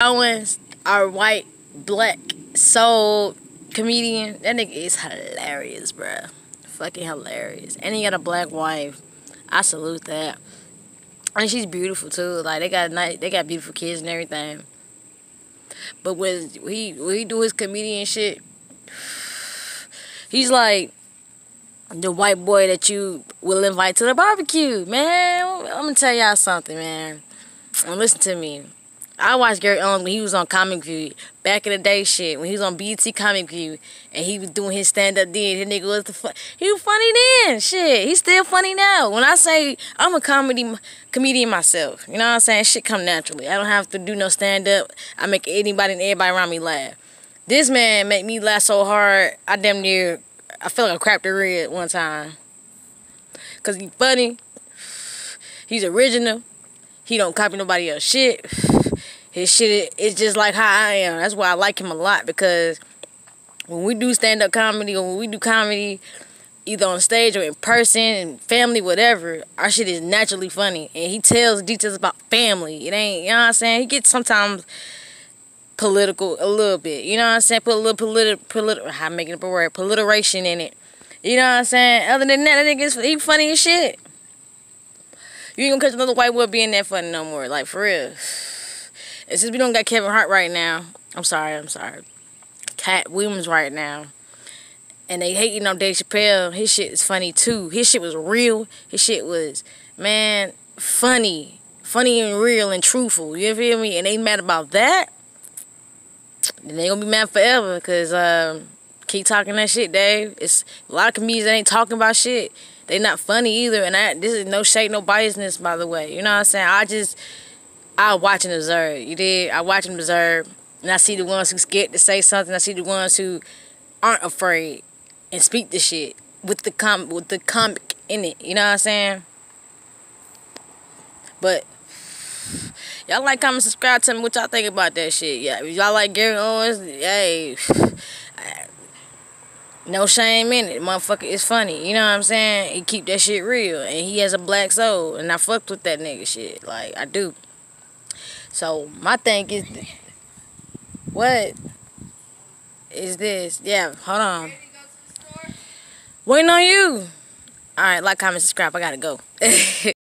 Owens, our white, black, soul comedian. That nigga is hilarious, bruh. Fucking hilarious. And he got a black wife. I salute that. And she's beautiful too. Like they got nice, they got beautiful kids and everything. But when he when he do his comedian shit, he's like the white boy that you will invite to the barbecue, man. I'm gonna tell y'all something, man. And listen to me. I watched Gary Owens when he was on Comic View back in the day. Shit, when he was on BET Comic View and he was doing his stand up then, his nigga was the fun. He was funny then. Shit, he's still funny now. When I say I'm a comedy comedian myself, you know what I'm saying? Shit come naturally. I don't have to do no stand up. I make anybody and everybody around me laugh. This man make me laugh so hard. I damn near I feel like I crapped the red one time. Cause he funny. He's original. He don't copy nobody else shit. His shit is just like how I am. That's why I like him a lot because when we do stand up comedy or when we do comedy, either on stage or in person and family, whatever, our shit is naturally funny. And he tells details about family. It ain't, you know what I'm saying? He gets sometimes political a little bit. You know what I'm saying? Put a little political, political, I'm making up a word, politiration in it. You know what I'm saying? Other than that, that nigga's he funny as shit. You ain't gonna catch another white boy being that funny no more. Like, for real. And since we don't got Kevin Hart right now, I'm sorry, I'm sorry. Katt Williams right now. And they hating on Dave Chappelle. His shit is funny too. His shit was real. His shit was, man, funny. Funny and real and truthful. You feel me? And they mad about that. Then they gonna be mad forever. Cause um, keep talking that shit, Dave. It's a lot of comedians that ain't talking about shit. They not funny either. And I, this is no shade, no biasness, by the way. You know what I'm saying? I just I watch and observe. You did. I watch and observe, and I see the ones who scared to say something. I see the ones who aren't afraid and speak the shit with the com with the comic in it. You know what I'm saying? But y'all like, comment, subscribe. Tell me what y'all think about that shit. Yeah, y'all like Gary Owens, hey. No shame in it. Motherfucker, it's funny. You know what I'm saying? He keep that shit real. And he has a black soul. And I fucked with that nigga shit. Like, I do. So, my thing is... What? Is this? Yeah, hold on. Waiting on you. Alright, like, comment, subscribe. I gotta go.